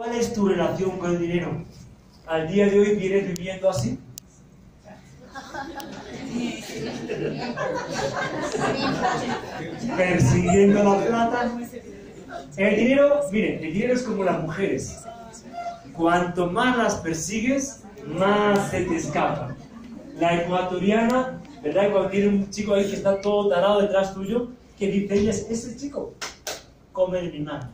¿Cuál es tu relación con el dinero? ¿Al día de hoy vienes viviendo así? Persiguiendo la plata. El dinero, miren, el dinero es como las mujeres. Cuanto más las persigues, más se te escapa. La ecuatoriana, ¿verdad? Cuando tiene un chico ahí que está todo tarado detrás tuyo, que dice ese chico come de mi mano.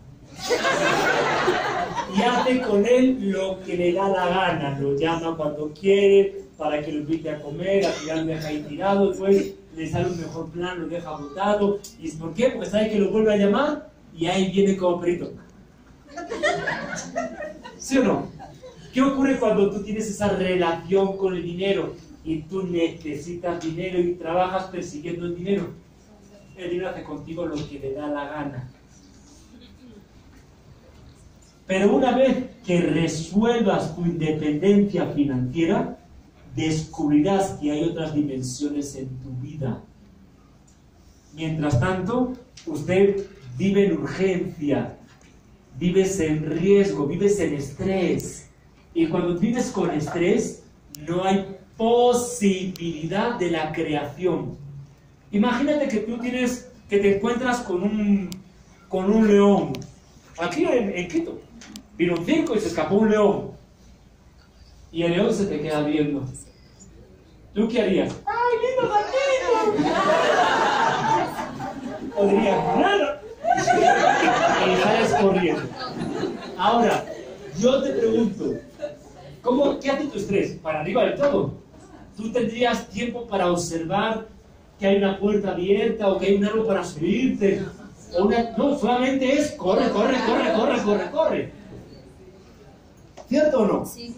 Y hace con él lo que le da la gana. Lo llama cuando quiere, para que lo invite a comer, al final deja ahí tirado, después le sale un mejor plan, lo deja botado. ¿Y por qué? Porque sabe que lo vuelve a llamar y ahí viene como perito. ¿Sí o no? ¿Qué ocurre cuando tú tienes esa relación con el dinero y tú necesitas dinero y trabajas persiguiendo el dinero? El dinero hace contigo lo que le da la gana. Pero una vez que resuelvas tu independencia financiera, descubrirás que hay otras dimensiones en tu vida. Mientras tanto, usted vive en urgencia, vives en riesgo, vives en estrés. Y cuando vives con estrés, no hay posibilidad de la creación. Imagínate que tú tienes, que te encuentras con un, con un león, aquí en, Quito. Vino un circo y se escapó un león. Y el león se te queda viendo. ¿Tú qué harías? ¡Ay, lindo gatito! o dirías, y sales corriendo. Ahora, yo te pregunto, ¿cómo, ¿qué hace tu estrés? Para arriba del todo. Tú tendrías tiempo para observar que hay una puerta abierta o que hay un árbol para subirte. O una... No, solamente es corre, corre, corre, corre, corre, corre. ¿Cierto o no? Sí.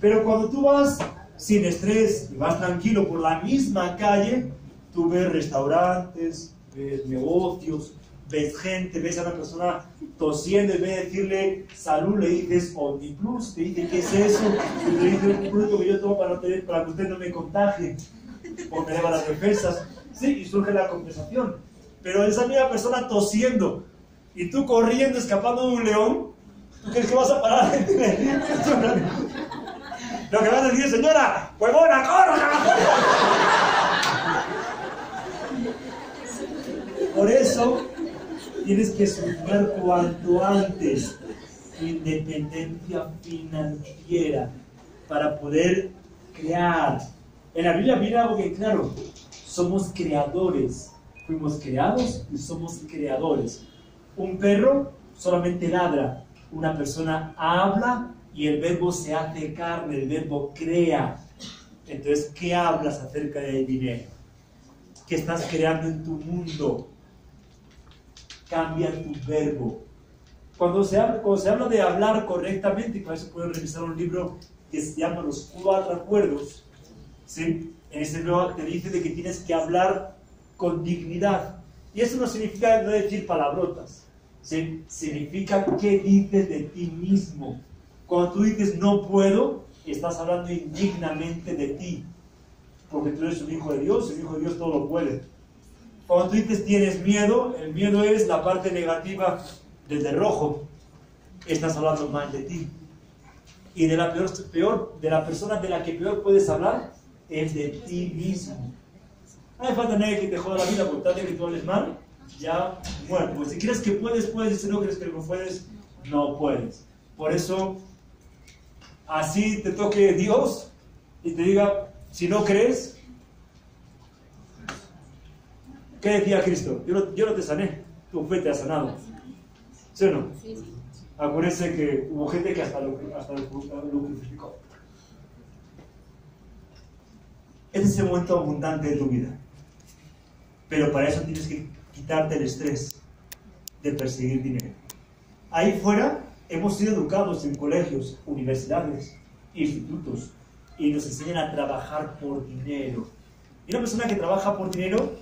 Pero cuando tú vas sin estrés y vas tranquilo por la misma calle, tú ves restaurantes, ves negocios, ves gente, ves a una persona tosiendo, en vez de decirle salud, le dices Omniplus, te dice qué es eso, y le dice un producto que yo tomo para, para que usted no me contagie, o me eleva las defensas. Sí, y surge la conversación. Pero esa misma persona tosiendo y tú corriendo, escapando de un león, ¿tú crees que vas a parar? Lo que vas a decir, señora, huevona, corra. Por eso tienes que estudiar cuanto antes independencia financiera para poder crear. En la Biblia viene algo que claro, somos creadores. Fuimos creados y somos creadores. Un perro solamente ladra, una persona habla y el verbo se hace carne, el verbo crea. Entonces, ¿qué hablas acerca del dinero? ¿Qué estás creando en tu mundo? cambia tu verbo. Cuando se, habla, de hablar correctamente, y para eso pueden revisar un libro que se llama Los Cuatro Acuerdos, en ese libro te dice de que tienes que hablar con dignidad. Y eso no significa no decir palabrotas. Significa qué dices de ti mismo. Cuando tú dices no puedo, estás hablando indignamente de ti, porque tú eres un hijo de Dios, el hijo de Dios todo lo puede. Cuando tú dices tienes miedo, el miedo es la parte negativa del de rojo. Estás hablando mal de ti. Y de la, peor, peor, de la persona de la que peor puedes hablar es de ti mismo. No hay falta nadie que te joda la vida por tal que tú hables mal. Ya, bueno, pues si crees que puedes, puedes. Si no crees que no puedes, no puedes. Por eso, así te toque Dios y te diga, si no crees, ¿Qué decía Cristo? Yo no, yo no te sané, tu fe te ha sanado. ¿Sí o no? Sí, sí. Acuérdense que hubo gente que hasta lo, hasta lo, crucificó. Este es el momento abundante de tu vida. Pero para eso tienes que quitarte el estrés de perseguir dinero. Ahí fuera hemos sido educados en colegios, universidades, institutos, y nos enseñan a trabajar por dinero. Y una persona que trabaja por dinero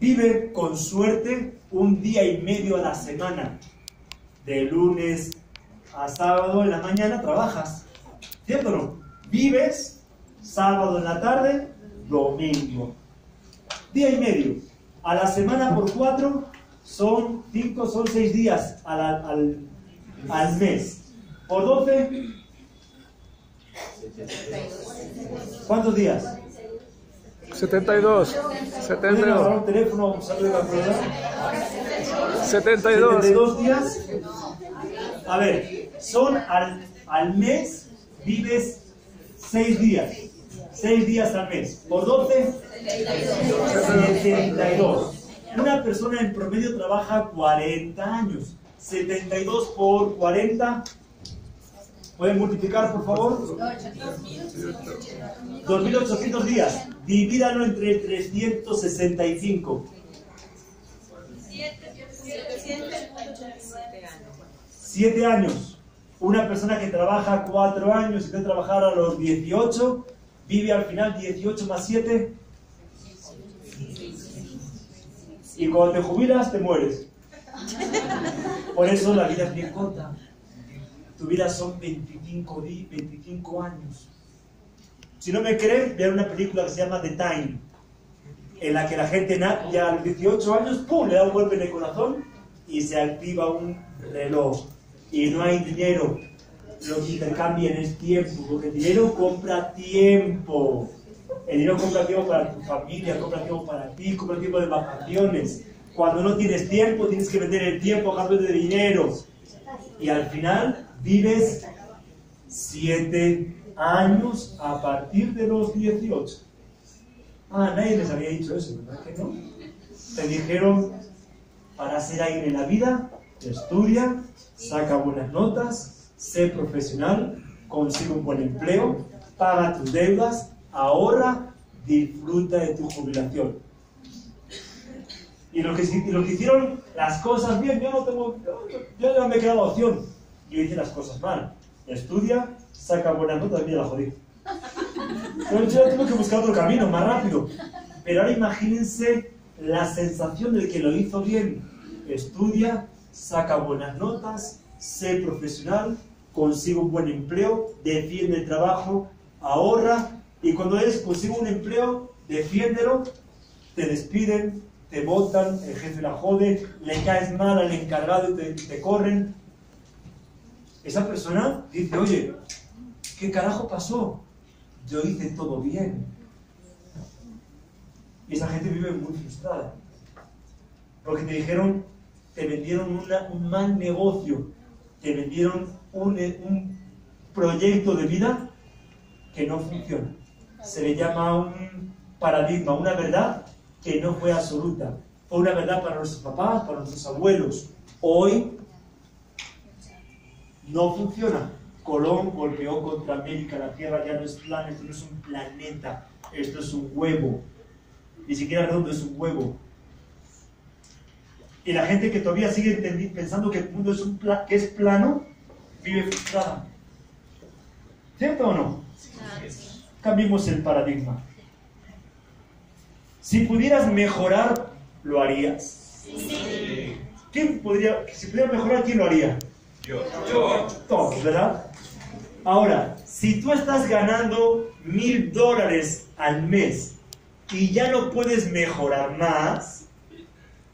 Vive con suerte un día y medio a la semana. De lunes a sábado en la mañana trabajas. ¿Cierto o no? Vives sábado en la tarde, domingo. Día y medio. A la semana por cuatro son cinco, son seis días al, al mes. Por 12. ¿Cuántos días? 72. ¿Pueden agarrar 72. un teléfono o usarlo de calculadora? 72. 72 días. A ver, son al, al mes, vives 6 días. 6 días al mes. Por 12, 72. Una persona en promedio trabaja 40 años. 72 por 40. ¿Pueden multiplicar, por favor? 2.800 días. Divídalo entre 365. 7 años. Una persona que trabaja 4 años y puede trabajar a los 18, vive al final 18 más 7. Y cuando te jubilas, te mueres. Por eso la vida es bien corta. Tu vida son 25, di- 25 años. Si no me creen, vean una película que se llama The Time, en la que la gente ya a los 18 años, ¡pum!, le da un golpe en el corazón y se activa un reloj. Y no hay dinero. Lo que intercambian es tiempo, porque dinero compra tiempo. El dinero compra tiempo para tu familia, compra tiempo para ti, compra tiempo de vacaciones. Cuando no tienes tiempo, tienes que vender el tiempo a cambio de dinero. Y al final vives siete años a partir de los 18. Ah, nadie les había dicho eso, ¿verdad que no? Te dijeron, para hacer aire en la vida, estudia, saca buenas notas, sé profesional, consigue un buen empleo, paga tus deudas, ahorra, disfruta de tu jubilación. Y los que, los que hicieron las cosas bien, yo no tengo, yo, yo ya me he quedado opción. Yo hice las cosas mal. Estudia, saca buenas notas, mira la jodí. Pero yo tengo que buscar otro camino, más rápido. Pero ahora imagínense la sensación del que lo hizo bien. Estudia, saca buenas notas, sé profesional, consigue un buen empleo, defiende el trabajo, ahorra y cuando eres consigue un empleo, defiéndelo, te despiden, te votan, el jefe la jode, le caes mal al encargado y te, corren. Esa persona dice, oye, ¿qué carajo pasó? Yo hice todo bien. Y esa gente vive muy frustrada. Porque te dijeron, te vendieron un mal negocio, te vendieron un proyecto de vida que no funciona. Se le llama un paradigma, una verdad que no fue absoluta. Fue una verdad para nuestros papás, para nuestros abuelos. Hoy no funciona. Colón golpeó contra América, la Tierra ya no es plana, esto no es un planeta, esto es un huevo. Ni siquiera redondo, es un huevo. Y la gente que todavía sigue pensando que el mundo es, un pla- que es plano, vive frustrada. ¿Cierto o no? Cambiemos el paradigma. Si pudieras mejorar, ¿lo harías? ¿Quién podría, si pudiera mejorar, quién lo haría? Todos, ¿verdad? Ahora, si tú estás ganando mil dólares al mes y ya no puedes mejorar más,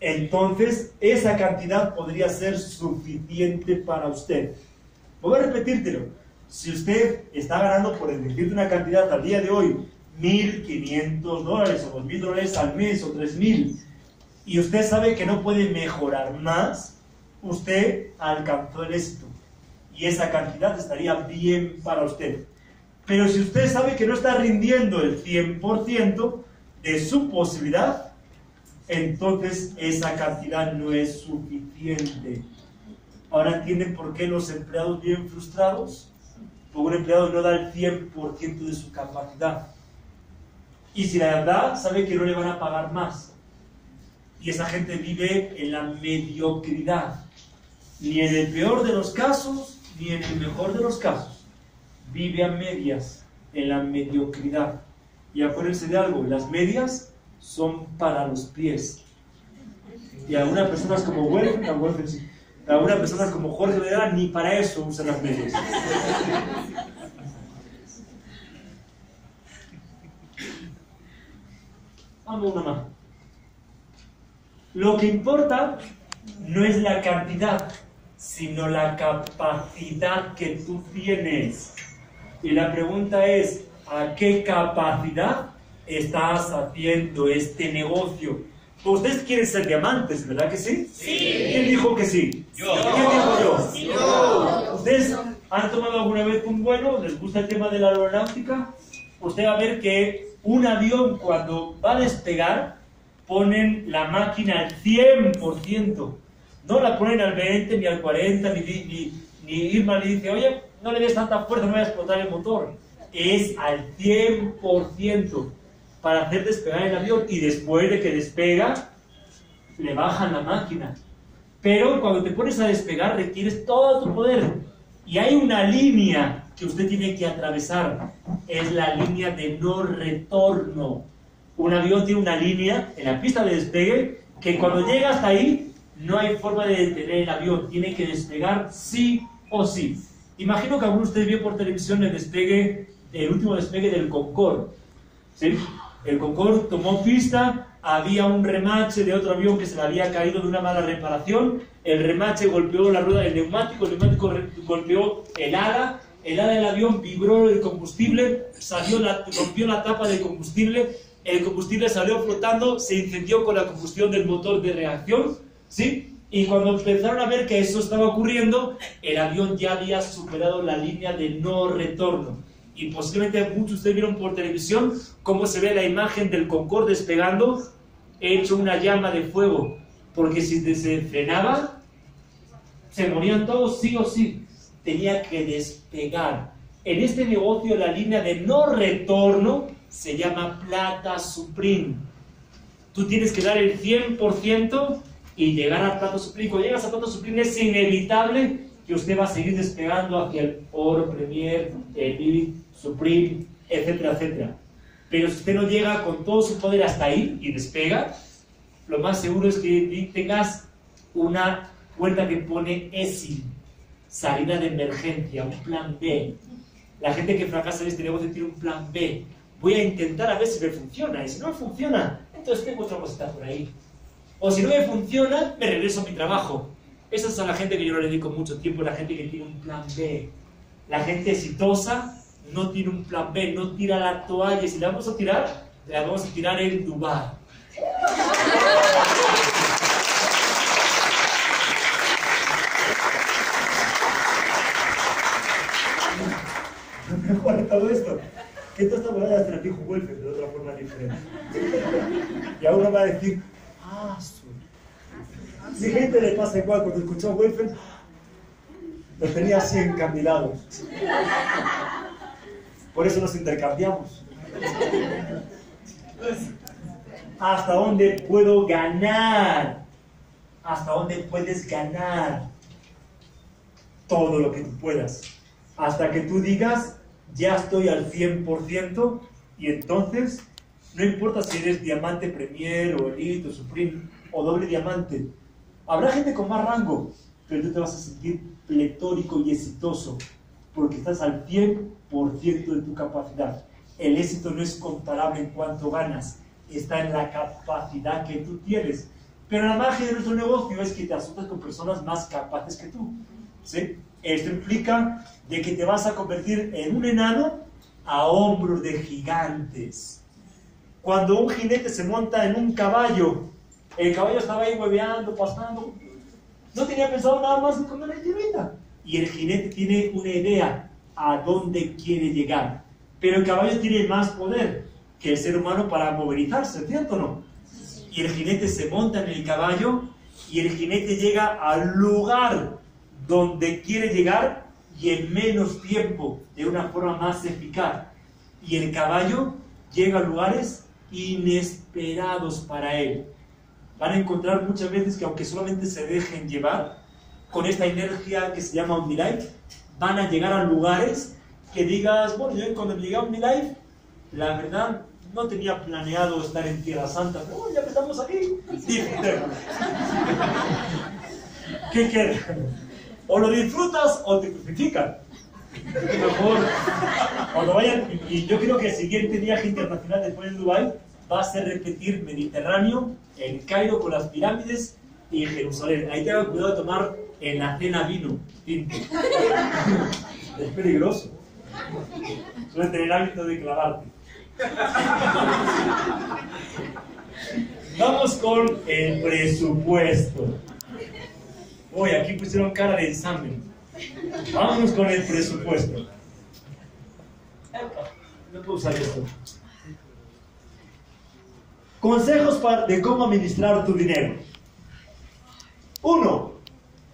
entonces esa cantidad podría ser suficiente para usted. Voy a repetírtelo. Si usted está ganando, por decirte una cantidad al día de hoy, 1.500 dólares o 2.000 dólares al mes o 3.000, y usted sabe que no puede mejorar más, usted alcanzó el éxito. Y esa cantidad estaría bien para usted. Pero si usted sabe que no está rindiendo el 100% de su posibilidad, entonces esa cantidad no es suficiente. Ahora entienden por qué los empleados viven frustrados. Porque un empleado no da el 100% de su capacidad. Y si la verdad sabe que no le van a pagar más. Y esa gente vive en la mediocridad. Ni en el peor de los casos, ni en el mejor de los casos. Vive a medias, en la mediocridad. Y acuérdense de algo, las medias son para los pies. Y algunas personas como sí. Algunas personas como Jorge Vedra ni para eso usan las medias. Vamos una más. Lo que importa no es la cantidad, sino la capacidad que tú tienes. Y la pregunta es, ¿a qué capacidad estás haciendo este negocio? Ustedes quieren ser diamantes, ¿verdad que sí? Sí. ¿Quién dijo que sí? Yo. ¿Quién dijo yo? Yo. ¿Ustedes han tomado alguna vez un vuelo? ¿Les gusta el tema de la aeronáutica? Usted va a ver que un avión cuando va a despegar ponen la máquina al 100%. No la ponen al 20 ni al 40, ni, ni, ni Irma le dice, oye, no le des tanta fuerza, no voy a explotar el motor. Es al 100% para hacer despegar el avión y después de que despega, le bajan la máquina. Pero cuando te pones a despegar requieres todo tu poder. Y hay una línea que usted tiene que atravesar. Es la línea de no retorno. Un avión tiene una línea en la pista de despegue que cuando llega hasta ahí no hay forma de detener el avión. Tiene que despegar sí o sí. Imagino que alguno de vio por televisión el despegue, el último despegue del Concorde. ¿Sí? El Concorde tomó pista, había un remache de otro avión que se le había caído de una mala reparación, el remache golpeó la rueda del neumático, el neumático golpeó el ala, el ala del avión vibró el combustible, salió la, rompió la tapa del combustible, el combustible salió flotando, se incendió con la combustión del motor de reacción, ¿sí? Y cuando empezaron a ver que eso estaba ocurriendo, el avión ya había superado la línea de no retorno y posiblemente muchos de ustedes vieron por televisión cómo se ve la imagen del Concorde despegando hecho una llama de fuego, porque si se frenaba, se morían todos sí o sí. Tenía que despegar. En este negocio la línea de no retorno se llama plata supreme. Tú tienes que dar el 100% y llegar a plata supreme. Cuando llegas a plata supreme es inevitable que usted va a seguir despegando hacia el oro, premier, elite, supreme, etcétera, etcétera. Pero si usted no llega con todo su poder hasta ahí y despega, lo más seguro es que tengas una puerta que pone ESI, salida de emergencia, un plan B. La gente que fracasa en este negocio tiene un plan B. Voy a intentar a ver si me funciona. Y si no funciona, entonces tengo otra cosita por ahí. O si no me funciona, me regreso a mi trabajo. Esa es a la gente que yo no le dedico mucho tiempo, la gente que tiene un plan B. La gente exitosa no tiene un plan B, no tira la toalla. Si la vamos a tirar, la vamos a tirar en Dubái. mejor de todo esto. Que toda esta moneda se la dijo Wolfer de otra forma diferente. Y a uno va a decir, ah, su. Mi gente le pasa igual cuando escuchó a Wolfer, lo tenía así encandilado. Por eso nos intercambiamos. ¿Hasta dónde puedo ganar? ¿Hasta dónde puedes ganar? Todo lo que tú puedas. Hasta que tú digas, ya estoy al 100% y entonces no importa si eres diamante premier o elite o supreme o doble diamante. Habrá gente con más rango, pero tú te vas a sentir pletórico y exitoso porque estás al 100% de tu capacidad. El éxito no es comparable en cuánto ganas, está en la capacidad que tú tienes. Pero la magia de nuestro negocio es que te asustas con personas más capaces que tú. ¿sí? Esto implica de que te vas a convertir en un enano a hombros de gigantes. Cuando un jinete se monta en un caballo, el caballo estaba ahí hueveando, pasando, no tenía pensado nada más que comer la tierrita. Y el jinete tiene una idea a dónde quiere llegar. Pero el caballo tiene más poder que el ser humano para movilizarse, ¿cierto o no? Y el jinete se monta en el caballo y el jinete llega al lugar donde quiere llegar y en menos tiempo, de una forma más eficaz. Y el caballo llega a lugares inesperados para él. Van a encontrar muchas veces que aunque solamente se dejen llevar con esta energía que se llama OmniLife, van a llegar a lugares que digas, bueno, yo cuando llegué a OmniLife, la verdad no tenía planeado estar en Tierra Santa, pero bueno, ya que estamos aquí, disfrutemos. ¿Qué quieres? O lo disfrutas o te crucifican. Mejor, cuando vayan, y y yo creo que el siguiente viaje internacional después de Dubái va a ser repetir Mediterráneo, el Cairo con las pirámides y Jerusalén. Ahí tengan cuidado de tomar en la cena vino tinto. Es peligroso. Suele tener hábito de clavarte. Vamos con el presupuesto. Uy, aquí pusieron cara de examen. Vamos con el presupuesto. No puedo usar esto. Consejos para- de cómo administrar tu dinero. Uno,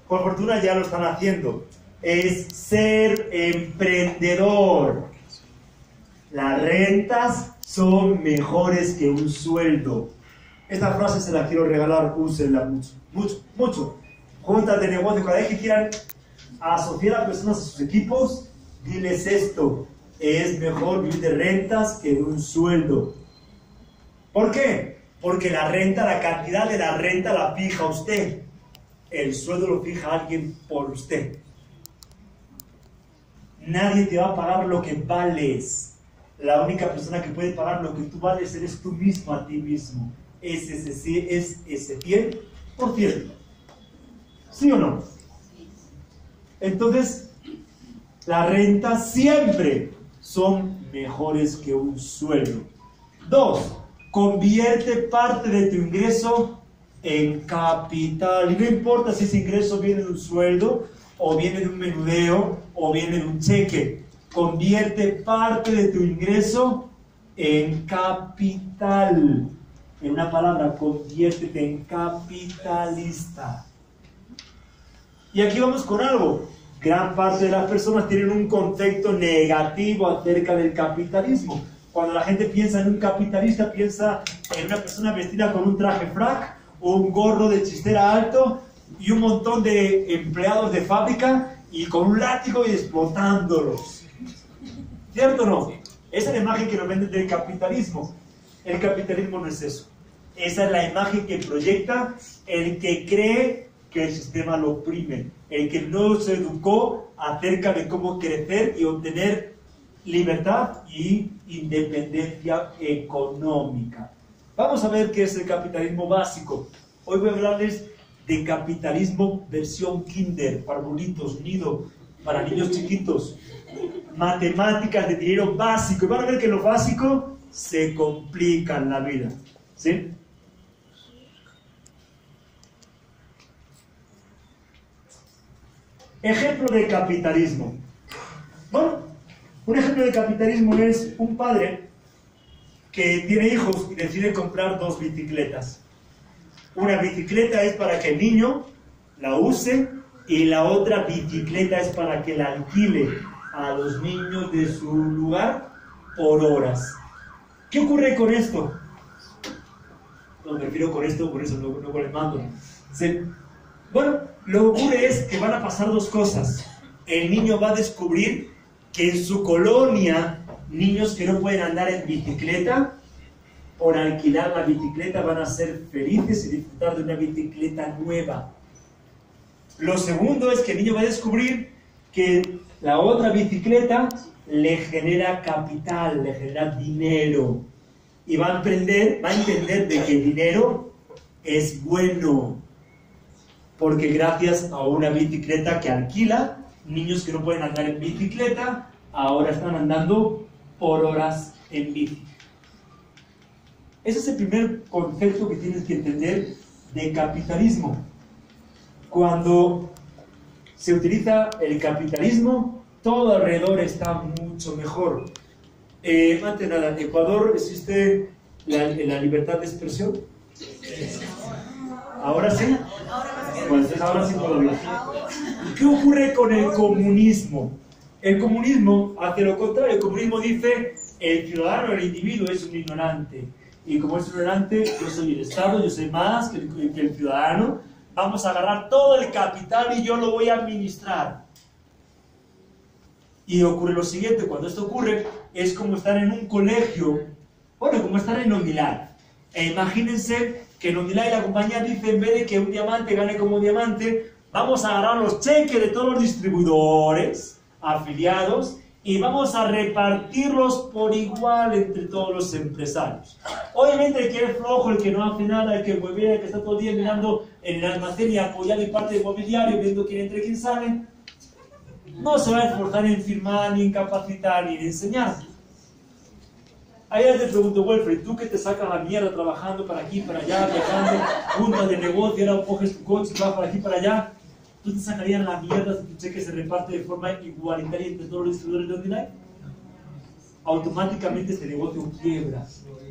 por fortuna ya lo están haciendo, es ser emprendedor. Las rentas son mejores que un sueldo. Esta frase se la quiero regalar, úsenla mucho, mucho, mucho. Juntas de negocio, cada vez que quieran asociar a personas a sus equipos, diles esto, es mejor vivir de rentas que de un sueldo. ¿Por qué? Porque la renta, la cantidad de la renta la fija usted. El sueldo lo fija alguien por usted. Nadie te va a pagar lo que vales. La única persona que puede pagar lo que tú vales eres tú mismo a ti mismo. Es ese, es ese 100%. ¿Sí o no? Entonces, las rentas siempre son mejores que un sueldo. Dos, convierte parte de tu ingreso en capital. Y no importa si ese ingreso viene de un sueldo, o viene de un menudeo, o viene de un cheque. Convierte parte de tu ingreso en capital. En una palabra, conviértete en capitalista. Y aquí vamos con algo. Gran parte de las personas tienen un concepto negativo acerca del capitalismo. Cuando la gente piensa en un capitalista, piensa en una persona vestida con un traje frac o un gorro de chistera alto y un montón de empleados de fábrica y con un látigo y explotándolos. ¿Cierto o no? Esa es la imagen que nos venden del capitalismo. El capitalismo no es eso. Esa es la imagen que proyecta el que cree que el sistema lo oprime, el que no se educó acerca de cómo crecer y obtener libertad y independencia económica. Vamos a ver qué es el capitalismo básico. Hoy voy a hablarles de capitalismo versión kinder, para nido, para niños chiquitos, matemáticas de dinero básico. Y van a ver que lo básico se complica en la vida. ¿Sí? Ejemplo de capitalismo. Bueno, un ejemplo de capitalismo es un padre que tiene hijos y decide comprar dos bicicletas. Una bicicleta es para que el niño la use y la otra bicicleta es para que la alquile a los niños de su lugar por horas. ¿Qué ocurre con esto? No me refiero con esto, por eso no, con el mando. Bueno, lo que ocurre es que van a pasar dos cosas. El niño va a descubrir que en su colonia, niños que no pueden andar en bicicleta, por alquilar la bicicleta van a ser felices y disfrutar de una bicicleta nueva. Lo segundo es que el niño va a descubrir que la otra bicicleta le genera capital, le genera dinero. Y va a aprender, va a entender de que el dinero es bueno. Porque gracias a una bicicleta que alquila, niños que no pueden andar en bicicleta, ahora están andando por horas en bici. Ese es el primer concepto que tienes que entender de capitalismo. Cuando se utiliza el capitalismo, todo alrededor está mucho mejor. Eh, antes nada, ¿en Ecuador existe la, la libertad de expresión? ¿Ahora sí? Bueno, entonces ahora hablar. ¿Qué ocurre con el comunismo? El comunismo hace lo contrario. El comunismo dice el ciudadano, el individuo es un ignorante. Y como es ignorante, yo soy el Estado, yo soy más que el, que el ciudadano. Vamos a agarrar todo el capital y yo lo voy a administrar. Y ocurre lo siguiente, cuando esto ocurre, es como estar en un colegio, bueno, como estar en Omilá. E imagínense que en Omilá y la compañía dice, en vez de que un diamante gane como diamante, vamos a agarrar los cheques de todos los distribuidores, afiliados, y vamos a repartirlos por igual entre todos los empresarios. Obviamente el que es flojo, el que no hace nada, el que mueve, el que está todo el día mirando en el almacén y apoyando en parte del mobiliario, viendo quién entra y quién sale, no se va a esforzar en firmar, ni en capacitar, ni en enseñar. Ahí te pregunto, Wilfred, tú que te sacas la mierda trabajando para aquí, para allá, viajando, juntas de negocio, ahora coges tu coche y vas para aquí, para allá, ¿tú te sacarías la mierda si tu cheque se reparte de forma igualitaria entre todos los distribuidores de online? Automáticamente este negocio quiebra,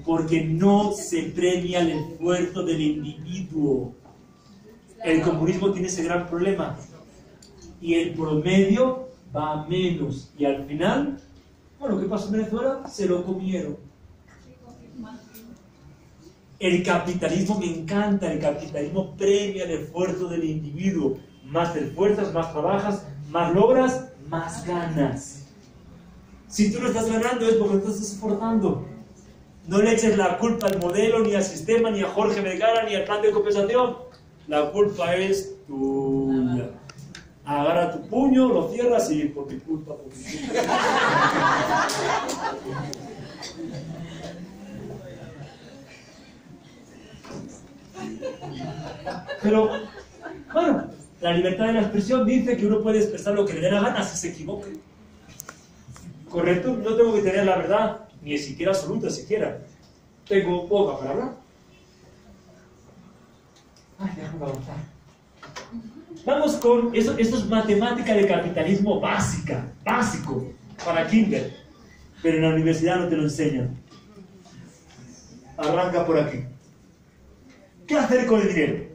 porque no se premia el esfuerzo del individuo. El comunismo tiene ese gran problema. Y el promedio va menos. Y al final, bueno, ¿qué pasó en Venezuela? Se lo comieron. El capitalismo me encanta, el capitalismo premia el esfuerzo del individuo. Más te esfuerzas, más trabajas, más logras, más ganas. Si tú no estás ganando es porque no estás esforzando. No le eches la culpa al modelo, ni al sistema, ni a Jorge Vergara, ni al plan de compensación. La culpa es tuya. Agarra tu puño, lo cierras y por mi culpa, por mi culpa. Pero, bueno, la libertad de la expresión dice que uno puede expresar lo que le dé la gana si se equivoque. ¿Correcto? No tengo que tener la verdad, ni siquiera absoluta siquiera. Tengo poca para hablar. Ay, déjame avanzar. Vamos con, eso, esto es matemática de capitalismo básica, básico, para Kinder. Pero en la universidad no te lo enseñan. Arranca por aquí. ¿Qué hacer con el dinero?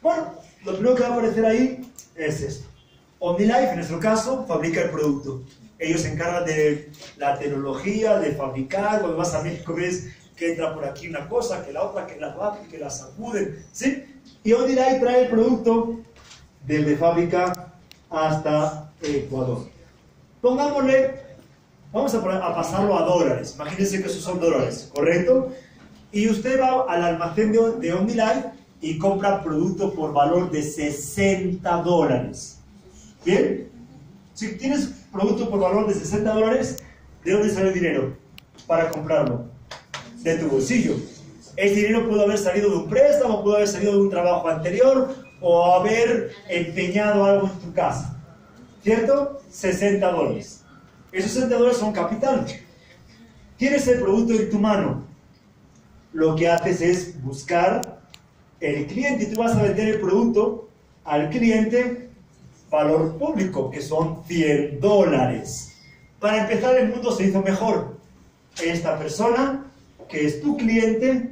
Bueno, lo primero que va a aparecer ahí es esto. OmniLife, en nuestro caso, fabrica el producto. Ellos se encargan de la tecnología, de fabricar. Cuando vas a México ves que entra por aquí una cosa, que la otra, que la va, que la sacuden, ¿sí? Y OmniLife trae el producto desde fábrica hasta Ecuador. Pongámosle, vamos a, a pasarlo a dólares. Imagínense que esos son dólares, ¿correcto? Y usted va al almacén de, de OmniLife y compra producto por valor de 60 dólares. ¿Bien? Si tienes producto por valor de 60 dólares, ¿de dónde sale el dinero para comprarlo? De tu bolsillo. Ese dinero pudo haber salido de un préstamo, pudo haber salido de un trabajo anterior o haber empeñado algo en tu casa. ¿Cierto? 60 dólares. Esos 60 dólares son capital. Tienes el producto en tu mano. Lo que haces es buscar el cliente tú vas a vender el producto al cliente valor público, que son 100 dólares. Para empezar, el mundo se hizo mejor. Esta persona, que es tu cliente,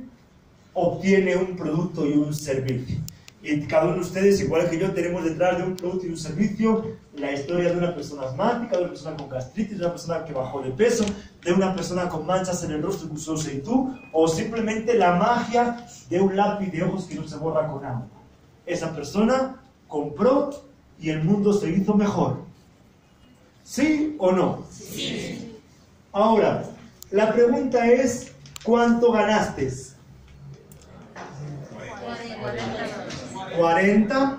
obtiene un producto y un servicio. Y cada uno de ustedes, igual que yo, tenemos detrás de un producto y un servicio la historia de una persona asmática, de una persona con gastritis, de una persona que bajó de peso, de una persona con manchas en el rostro que usó tú, o simplemente la magia de un lápiz de ojos que no se borra con agua. Esa persona compró y el mundo se hizo mejor. ¿Sí o no? Sí. Ahora, la pregunta es, ¿cuánto ganaste? 40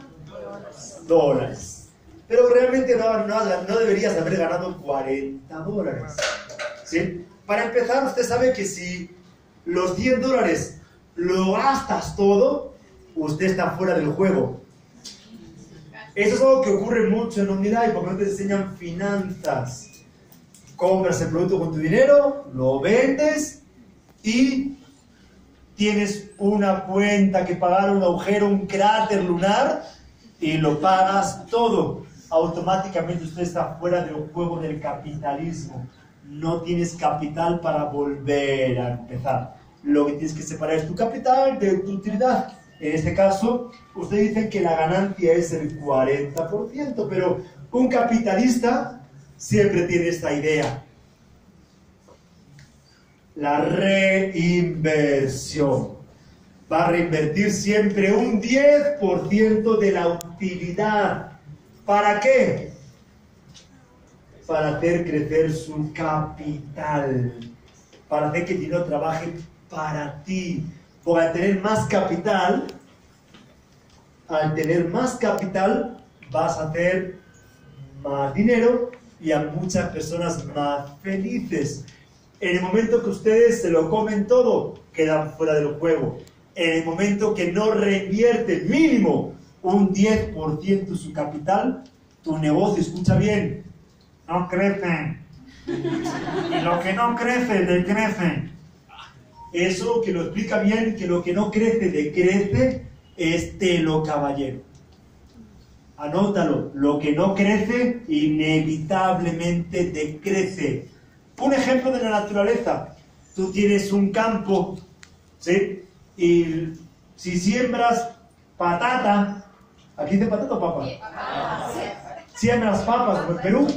dólares. Pero realmente no, no, no deberías haber ganado 40 dólares. ¿Sí? Para empezar, usted sabe que si los 10 dólares lo gastas todo, usted está fuera del juego. Eso es algo que ocurre mucho en unidad y porque no te enseñan finanzas. Compras el producto con tu dinero, lo vendes y tienes una cuenta que pagar, un agujero, un cráter lunar y lo pagas todo. Automáticamente usted está fuera del juego del capitalismo. No tienes capital para volver a empezar. Lo que tienes que separar es tu capital de tu utilidad. En este caso, usted dice que la ganancia es el 40%, pero un capitalista siempre tiene esta idea. La reinversión. Va a reinvertir siempre un 10% de la utilidad. ¿Para qué? Para hacer crecer su capital. Para hacer que el dinero trabaje para ti. Porque al tener más capital, al tener más capital, vas a hacer más dinero y a muchas personas más felices. En el momento que ustedes se lo comen todo, quedan fuera del juego. En el momento que no reinvierte mínimo un 10% de su capital, tu negocio, escucha bien, no crece. Y lo que no crece, decrece. Eso que lo explica bien, que lo que no crece, decrece, es telo caballero. Anótalo, lo que no crece, inevitablemente decrece. Un ejemplo de la naturaleza. Tú tienes un campo, ¿sí? Y si siembras patata, ¿aquí dice patata o papa? Siembras papas en Perú,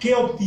¿qué obtienes?